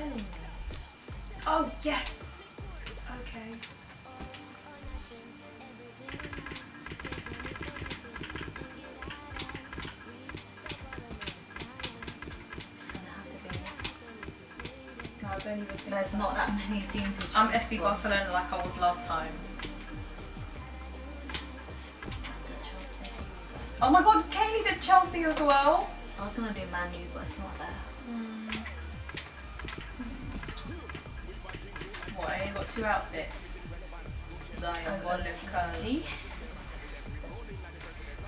telling me. Oh, yes. Okay. It's gonna have to be. No, I don't even think There's not that many teams. I'm FC League. Barcelona like I was last time. Let's do Chelsea. Oh my god, Kayleigh did Chelsea as well. I was gonna do Man U, but it's not there. What, I only got two outfits. Zion, one is curly.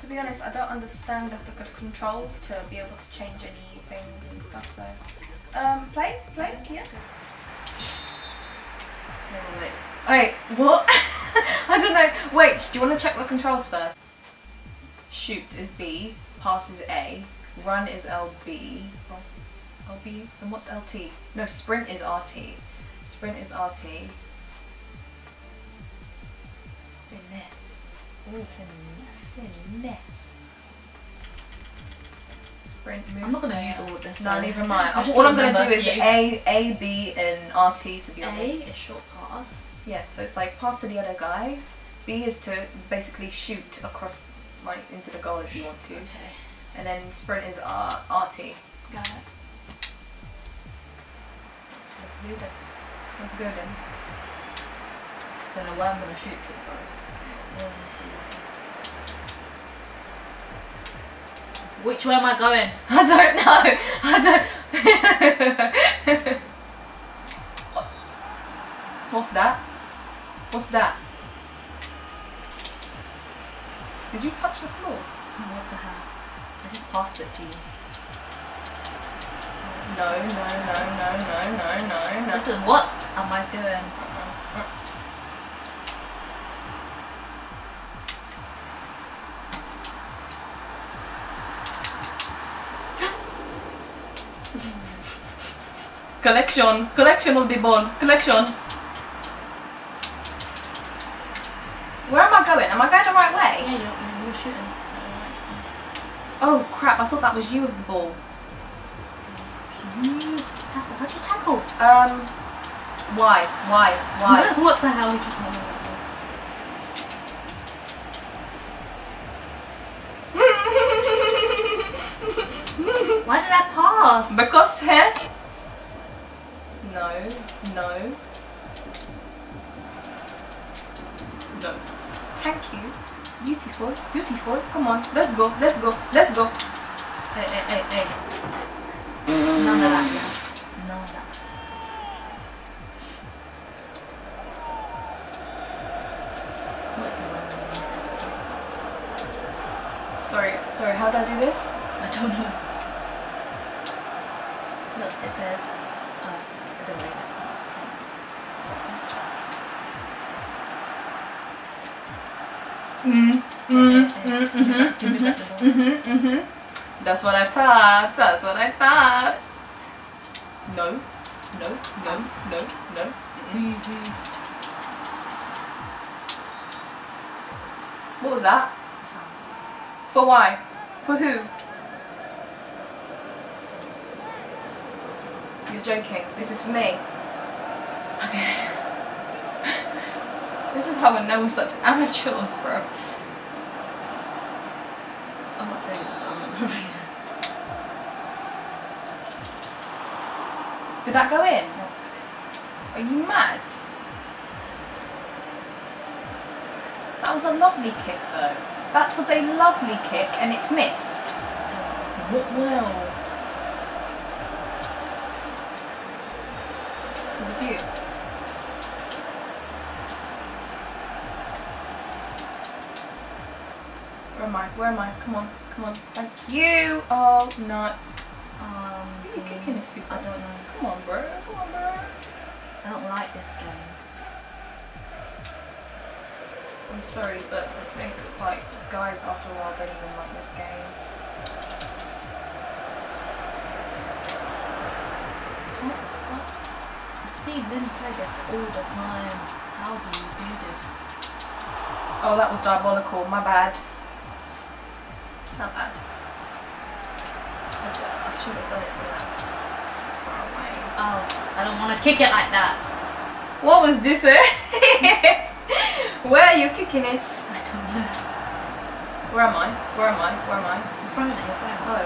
To be honest, I don't understand the, controls to be able to change any things and stuff, so... Um, play? Play? Yeah. Wait, what? I don't know. Wait, do you want to check the controls first? Shoot is B, pass is A, run is LB. Oh, LB? And what's LT? No, sprint is RT. Sprint is RT. Finesse. Ooh, finesse. Finesse. Sprint move. I'm not gonna use all of this. No, neither am I. All I'm gonna do is you. A, A, B, and RT to be A honest. is short pass. Yes, so it's like pass to the other guy. B is to basically shoot across, like into the goal if you want to, Okay. and then sprint is uh, R RT. Got it. Let's do this. Let's go then. Don't know where I'm gonna shoot we'll see. Which way am I going? I don't know. I don't. What's that? What's that? Did you touch the floor? What the hell? I just passed it to you. No, no, no, no, no, no, no, no. What am I doing? Collection, collection of the ball, collection. Where am I going? Am I going the right way? Yeah, you're, you're shooting. Oh crap, I thought that was you with the ball. Tackle. How'd you tackle? Um, why? Why? Why? what the hell? Made me Why did I pass? because here? No, no. No. Thank you. Beautiful, beautiful. Come on, let's go, let's go, let's go. Hey, hey, hey, hey. None of that, Sorry, sorry, how do I do this? I don't know. Look, it says. Oh, I don't read it. Mm, mm, mm, Give mm, back- give me back the ball. mm, mm. That's what I thought. That's what I thought. No, no, no, no, no. mm-mm. What was that? For why? For who? You're joking. This is for me. Okay. this is how I know we're such amateurs, bro. I'm not taking this. I'm not gonna read it. Did that go in? Are you mad? That was a lovely kick though. That was a lovely kick and it missed. What well? Is this you? Where am I? Where am I? Come on, come on. Thank you. Oh no. Um, Who are you kicking it to? I don't know. Come on, bro. Come on, bro. I don't like this game. I'm sorry, but I think like guys after a while don't even like this game. What the fuck? I see Lynn play this all the time. How do you do this? Oh, that was diabolical. My bad. Not bad. I, should have done it from that far away. Oh, I don't want to kick it like that. What was this? Eh? Where are you kicking it? I don't know. Where am I? Where am I? Where am I? It, you're throwing it. Oh.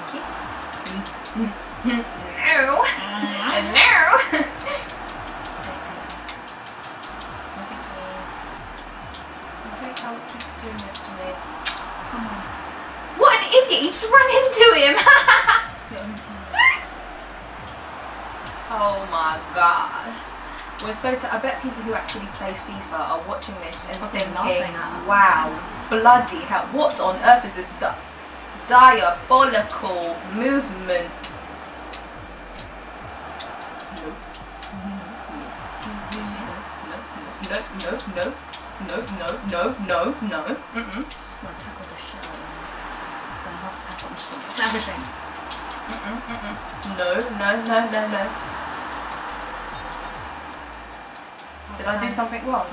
Thank you. No. people who actually play FIFA are watching this and Probably thinking, wow, bloody hell, what on earth is this di diabolical movement? No, no, no, no, no, no, no, no, mm mm. Just gonna tackle the shell and then half tackle the shell. It's everything. Mm mm, mm mm. No, no, no, no, no. Did I do something wrong?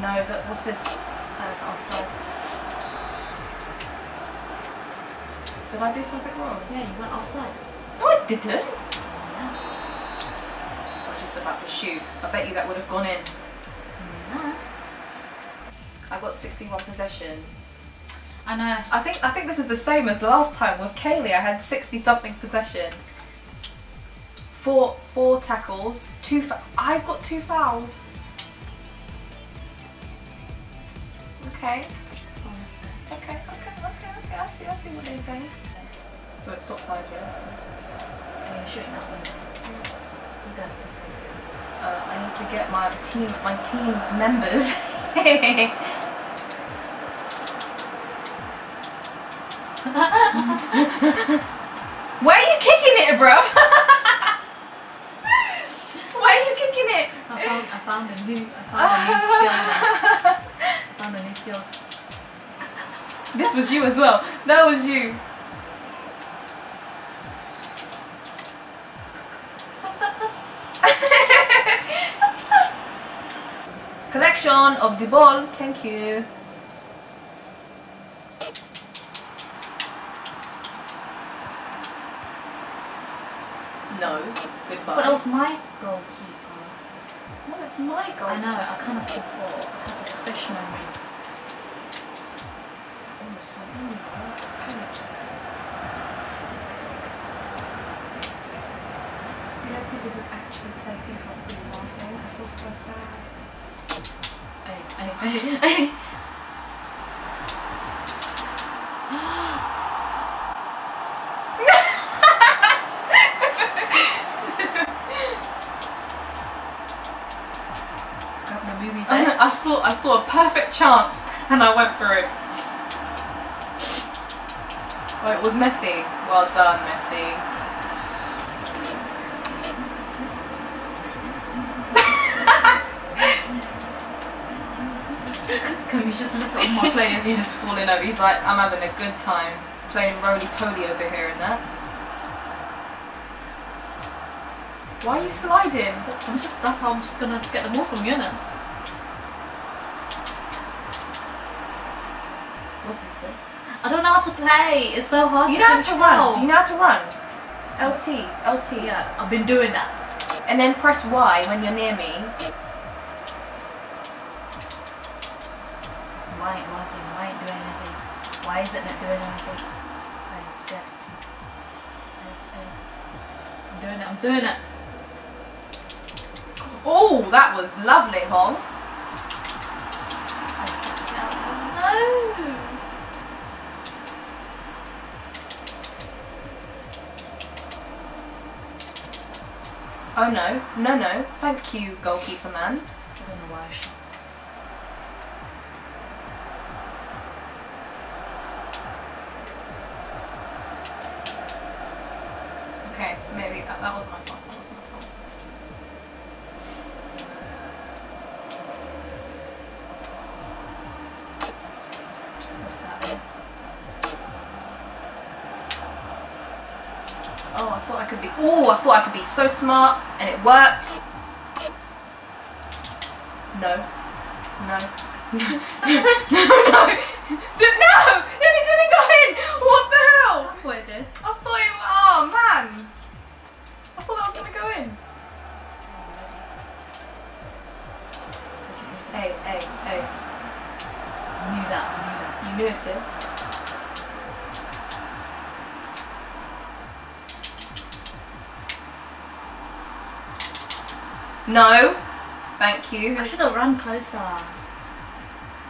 No, but what's this? That's offside. Did I do something wrong? Yeah, you went offside. No, I didn't. Yeah. I was just about to shoot. I bet you that would have gone in. No. I got 61 possession. I know. I think I think this is the same as the last time with Kayleigh. I had 60 something possession. Four four tackles, two. I've got two fouls. Okay. Okay, okay, okay, okay. I see, I see what they're saying. So it's topside, yeah. Okay, you're shooting that one. You go. Uh, I need to get my team, my team members. Why are you kicking it, bro? Why are you kicking it? I found, I found a new, I found a new skill. now. I found a new. This was you as well. That was you. Collection of the ball. Thank you. No. I thought that Goodbye. was my goalkeeper. No, it's my goal. I know, I kind of forgot. Oh, I have a fish memory. Almost went in? Good. You know, people who actually play FIFA would be laughing. I feel so sad. Hey, hey, hey. Grab saw I saw a perfect chance and I went for it. Oh, it was Messi. Well done, Messi. Can we just look at all my players? He's just falling over. He's like, I'm having a good time playing roly poly over here and that. Why are you sliding? I'm just, that's how I'm just gonna get them all from you now. What's this? Thing? I don't know how to play. It's so hard You to know how to run. Do you know how to run? LT, LT. Yeah, I've been doing that. And then press Y when you're near me. Why ain't working? Why ain't doing anything? Why is it not doing anything? Hey, it's dead. Hey, hey. I'm doing it, I'm doing it. Oh, that was lovely, Huong. No! Oh no, no, no. Thank you, goalkeeper man. I don't know why I shot. Oh, I thought I could be. Oh, I thought I could be so smart, and it worked. No. No. no. no. No. No. It didn't go in. What the hell? I thought it did. I thought it. Oh man. I thought that was gonna go in. Hey, hey, hey. Knew. Knew that. You knew it too. No. Thank you. I should have run closer.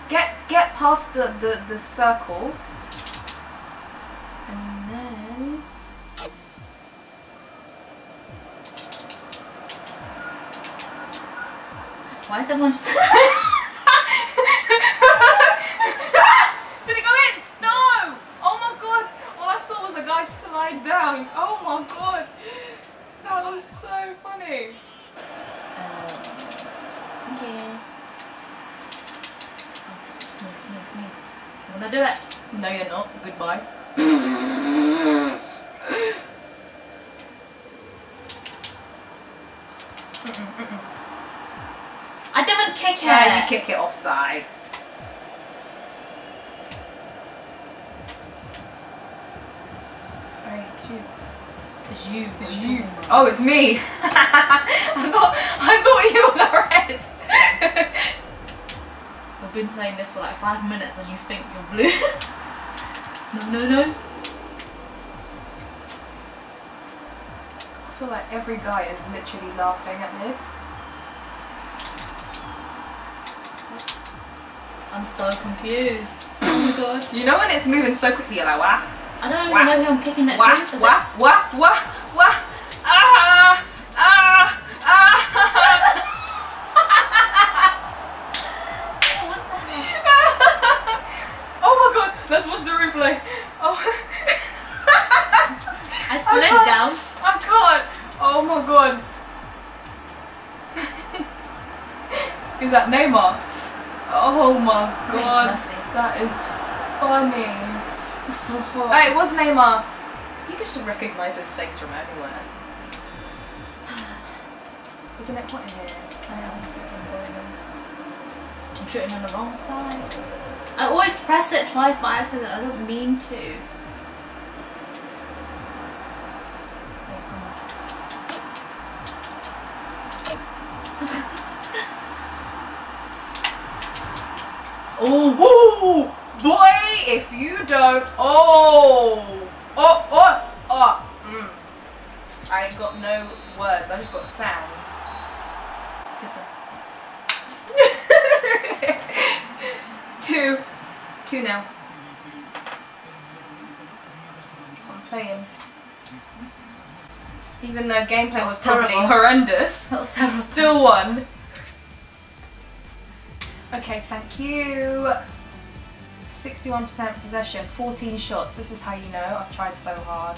Get get past the, the, the circle. And then. Why is everyone just. Did it go in? No! Oh my god! All I saw was a guy slide down. Oh my god! That was so funny. Uh, okay. Oh, it's me, it's me, it's me. I'm gonna do it. No, you're not. Goodbye. I didn't kick it. Yeah, you kick it offside. Alright, it's you. It's you. It's you. Oh, it's me. I thought I thought you were the red. We've been playing this for like five minutes and you think you're blue. no, no, no. I feel like every guy is literally laughing at this. I'm so confused. Oh my god. You know when it's moving so quickly, you're like, wah, I don't even Wah. know who I'm kicking next wah, to. Wah, wah, wah, wah, let's watch the replay. Oh, I I slid can't. down. I can't. Oh my god. is that Neymar? Oh my god, that is funny. It's so hot. It was Neymar. You can just recognise his face from anywhere. Isn't it hot in here? I'm shooting on the wrong side. I always press it twice by accident. I don't mean to. Oh, boy, if you don't, oh, oh, oh, oh, mm. I ain't got no words. I just got sounds. Two, two now. That's what I'm saying. Even though gameplay was was probably terrible. horrendous, That was terrible. still won. Okay, thank you. 61% possession, 14 shots. This is how you know I've tried so hard.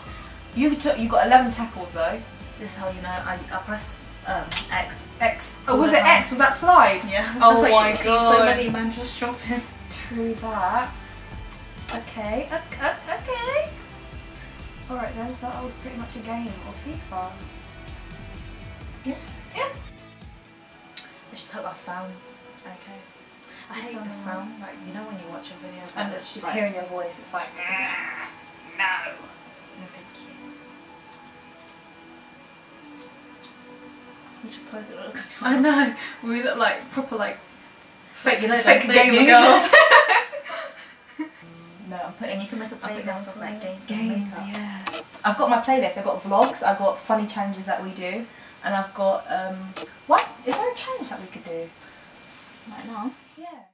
You took, you got 11 tackles though. This is how you know I, I press um, X. X. Oh, was it time. X? Was that slide? Yeah. Oh my God. so many man just dropping. True that. Okay, okay, okay. Alright then, so that was pretty much a game of FIFA. Yeah. Yeah. I just hope our sound okay. I hate the sound, like you know when you watch a video And it's just like, hearing your voice, it's like, "Ah, no. No, thank you. We should close it all. I know, we look like proper like fake, you know, fake like gamer fake girls. No, I'm putting. You can make a I'll put playlist that of like games. and Games, makeup. yeah. I've got my playlist. I've got vlogs. I've got funny challenges that we do, and I've got um. What is there a challenge that we could do? Right now. Yeah.